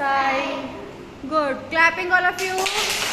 sky. Good. Clapping all of you.